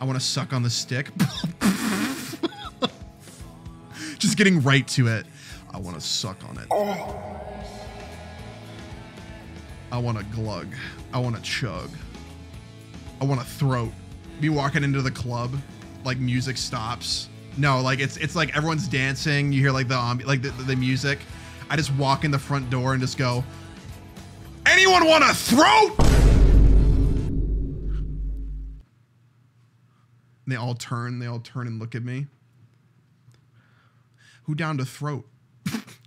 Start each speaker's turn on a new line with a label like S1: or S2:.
S1: I want to suck on the stick. Just getting right to it. I want to suck on it. I want to glug. I want to chug. I want to throat. Be walking into the club, like music stops. No, like it's it's like everyone's dancing. You hear like the ambi- like the, the music. I just walk in the front door and just go. Anyone want to throat? And they all turn. They all turn and look at me. Who down to throat?